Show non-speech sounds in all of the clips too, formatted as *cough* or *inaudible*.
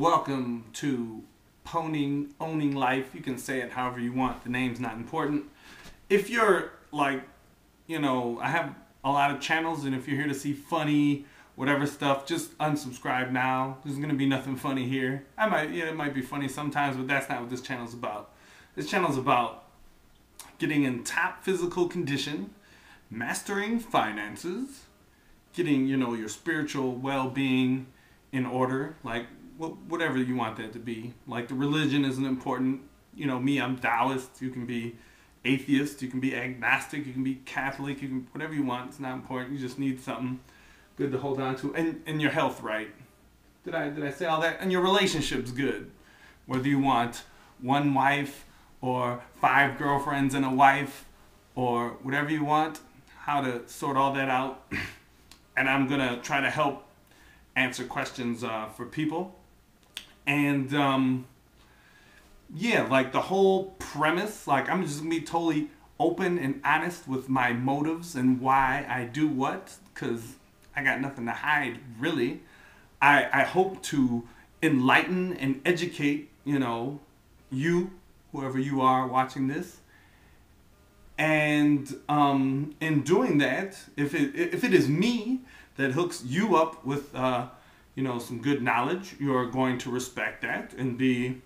welcome to Pwning Owning Life. You can say it however you want. The name's not important. If you're like, you know, I have a lot of channels, and if you're here to see funny, whatever stuff, just unsubscribe now. There's gonna be nothing funny here. I might, yeah, it might be funny sometimes, but that's not what this channel's about. This channel's about getting in top physical condition, mastering finances, getting, you know, your spiritual well-being in order, like whatever you want that to be. Like the religion isn't important. You know, me, I'm Taoist. You can be atheist. You can be agnostic. You can be Catholic. You can whatever you want. It's not important. You just need something good to hold on to, and and your health right. Did I did I say all that? And your relationship's good, whether you want one wife or five girlfriends and a wife or whatever you want. How to sort all that out, *coughs* and I'm gonna try to help answer questions uh, for people. And um, yeah, like the whole premise, like I'm just gonna be totally open and honest with my motives and why I do what, because I got nothing to hide really. I, I hope to enlighten and educate, you know, you, whoever you are watching this. And um, in doing that, if it, if it is me that hooks you up with, uh, you know, some good knowledge, you're going to respect that and be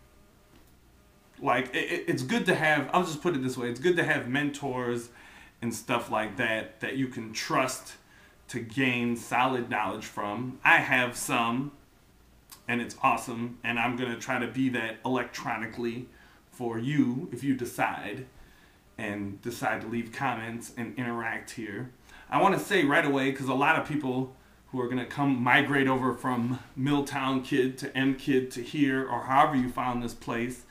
like, it, it's good to have, I'll just put it this way it's good to have mentors and stuff like that that you can trust to gain solid knowledge from. I have some, and it's awesome, and I'm going to try to be that electronically for you if you decide and decide to leave comments and interact here. I want to say right away because a lot of people who are going to come migrate over from Milltown Kid to M Kid to here or however you found this place,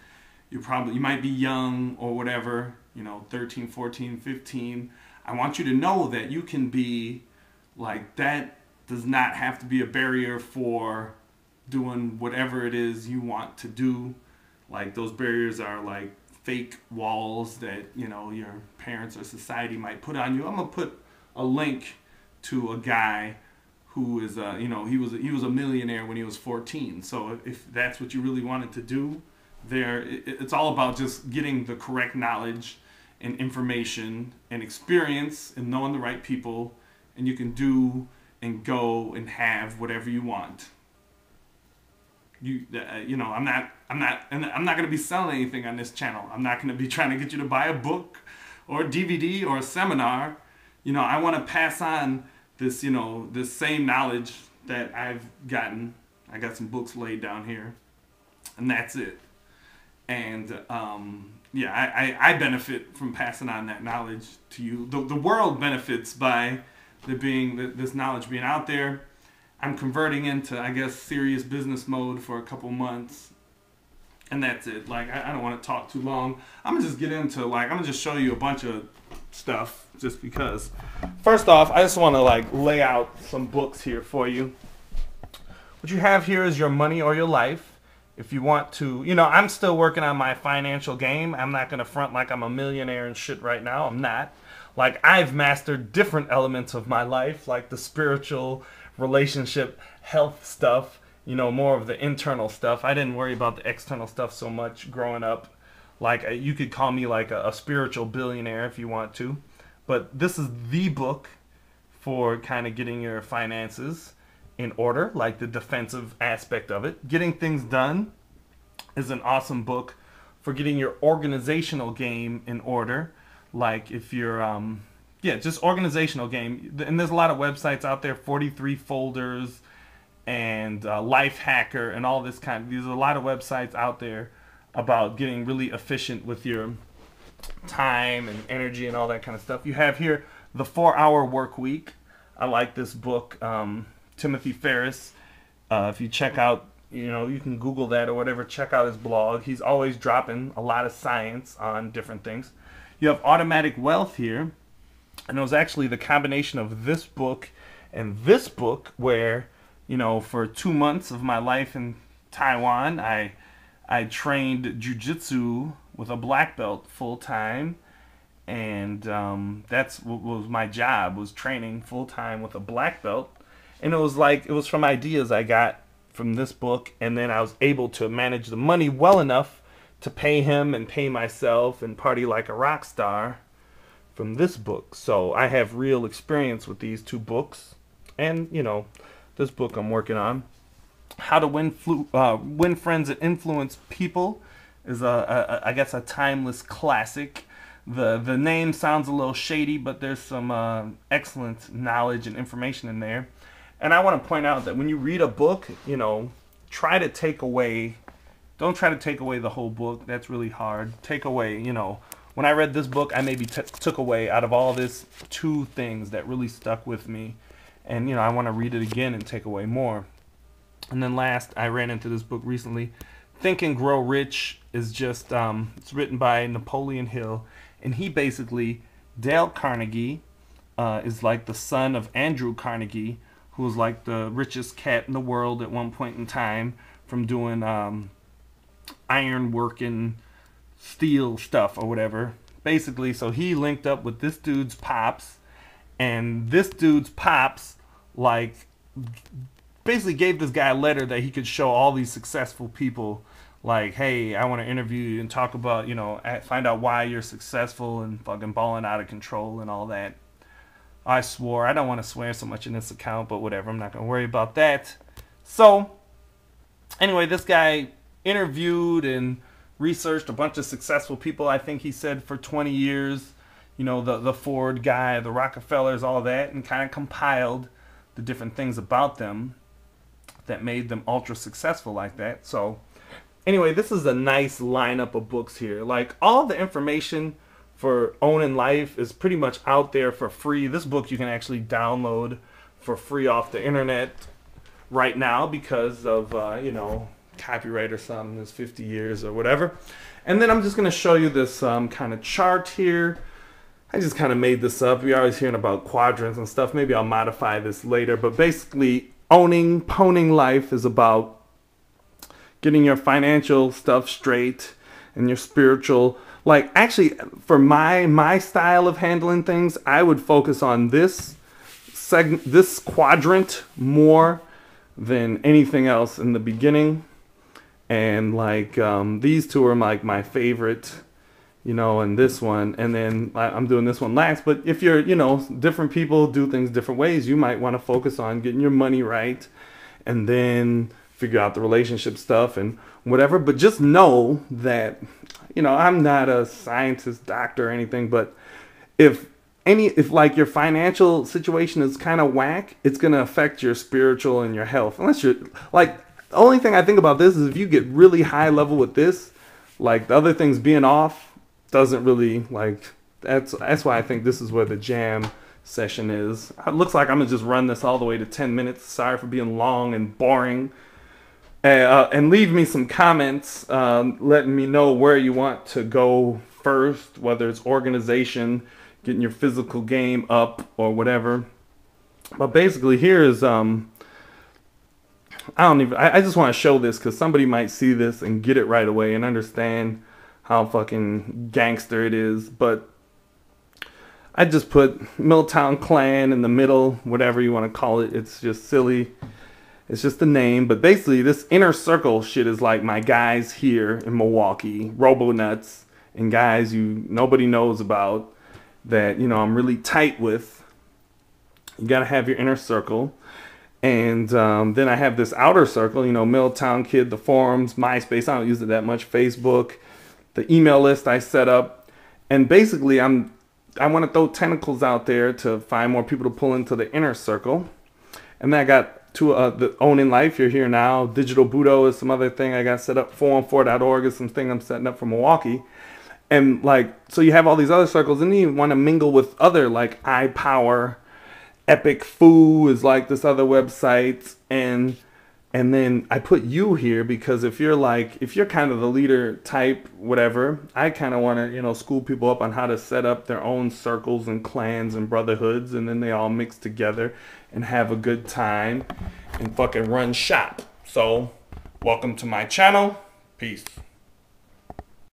you probably you might be young or whatever, you know, 13, 14, 15. I want you to know that you can be like that does not have to be a barrier for doing whatever it is you want to do. Like those barriers are like fake walls that, you know, your parents or society might put on you. I'm going to put a link to a guy who is uh, you know he was a, he was a millionaire when he was 14 so if that's what you really wanted to do there it's all about just getting the correct knowledge and information and experience and knowing the right people and you can do and go and have whatever you want. You uh, you know i'm not i'm not and i'm not going to be selling anything on this channel. I'm not going to be *laughs* trying to get you to buy a book or a dvd or a seminar. You know i want to pass on this, you know, this same knowledge that I've gotten. I got some books laid down here, and that's it. And um, yeah, I, I, I, benefit from passing on that knowledge to you. The, the world benefits by the being the, this knowledge being out there. I'm converting into, I guess, serious business mode for a couple months, and that's it. Like I, I don't want to talk too long. I'm gonna just get into like I'm gonna just show you a bunch of stuff just because. First off, I just want to like lay out some books here for you. What you have here is your money or your life. If you want to, you know, I'm still working on my financial game. I'm not going to front like I'm a millionaire and shit right now. I'm not. Like I've mastered different elements of my life, like the spiritual, relationship, health stuff, you know, more of the internal stuff. I didn't worry about the external stuff so much growing up like uh, you could call me like a, a spiritual billionaire if you want to. But this is the book for kind of getting your finances in order like the defensive aspect of it. Getting things done is an awesome book for getting your organizational game in order. Like if you're um yeah just organizational game. And there's a lot of websites out there 43 folders and uh, Lifehacker and all this kind of there's a lot of websites out there about getting really efficient with your time and energy and all that kind of stuff. You have here the Four Hour Work Week. I like this book, um, Timothy Ferriss. Uh, if you check out, you know, you can Google that or whatever. Check out his blog. He's always dropping a lot of science on different things. You have Automatic Wealth here, and it was actually the combination of this book and this book where, you know, for two months of my life in Taiwan, I I trained jujitsu with a black belt full time, and um, that's what was my job was training full time with a black belt, and it was like it was from ideas I got from this book, and then I was able to manage the money well enough to pay him and pay myself and party like a rock star from this book. So I have real experience with these two books, and you know, this book I'm working on, How to Win Flu- uh, Win Friends and Influence People, is a, I guess a timeless classic. The the name sounds a little shady, but there's some uh, excellent knowledge and information in there. And I want to point out that when you read a book, you know, try to take away. Don't try to take away the whole book. That's really hard. Take away, you know, when I read this book, I maybe t- took away out of all this two things that really stuck with me. And, you know, I want to read it again and take away more. And then last, I ran into this book recently. Think and Grow Rich is just, um, it's written by Napoleon Hill. And he basically, Dale Carnegie uh, is like the son of Andrew Carnegie, who was like the richest cat in the world at one point in time from doing um, iron working steel stuff or whatever. Basically, so he linked up with this dude's pops, and this dude's pops, like, basically gave this guy a letter that he could show all these successful people, like, hey, I want to interview you and talk about, you know, find out why you're successful and fucking balling out of control and all that. I swore. I don't want to swear so much in this account, but whatever. I'm not going to worry about that. So, anyway, this guy interviewed and researched a bunch of successful people. I think he said for 20 years, you know, the the Ford guy, the Rockefellers, all that, and kind of compiled the different things about them that made them ultra successful like that. So, anyway, this is a nice lineup of books here. Like all the information for owning life is pretty much out there for free. This book you can actually download for free off the internet right now because of uh, you know copyright or something is 50 years or whatever. And then I'm just going to show you this um, kind of chart here. I just kind of made this up. You're always hearing about quadrants and stuff. Maybe I'll modify this later. But basically, owning, pwning life is about getting your financial stuff straight and your spiritual. Like actually, for my my style of handling things, I would focus on this segment, this quadrant more than anything else in the beginning and like um, these two are like my favorite you know and this one and then i'm doing this one last. But if you're you know different people do things different ways you might want to focus on getting your money right and then figure out the relationship stuff and whatever. But just know that you know i'm not a scientist doctor or anything but if any if like your financial situation is kind of whack it's going to affect your spiritual and your health. Unless you're like the only thing I think about this is if you get really high level with this, like the other things being off doesn't really like that's that's why I think this is where the jam session is. It looks like I'm gonna just run this all the way to 10 minutes. Sorry for being long and boring. Uh, and leave me some comments um, letting me know where you want to go first, whether it's organization, getting your physical game up, or whatever. But basically, here is um, I don't even. I, I just want to show this because somebody might see this and get it right away and understand how fucking gangster it is. But I just put Milltown Clan in the middle, whatever you want to call it. It's just silly. It's just a name. But basically, this inner circle shit is like my guys here in Milwaukee, Robo Nuts, and guys you nobody knows about that you know I'm really tight with. You gotta have your inner circle. And um, then I have this outer circle, you know, Milltown Kid, the forums, MySpace. I don't use it that much. Facebook, the email list I set up, and basically I'm I want to throw tentacles out there to find more people to pull into the inner circle. And then I got to uh, the owning life. You're here now. Digital Budo is some other thing I got set up. 414.org is something I'm setting up for Milwaukee. And like, so you have all these other circles, and you want to mingle with other like iPower Epic-Fu is like this other website, and and then I put you here because if you're like if you're kind of the leader type, whatever, I kind of want to you know school people up on how to set up their own circles and clans and brotherhoods, and then they all mix together and have a good time and fucking run shop. So, welcome to my channel. Peace.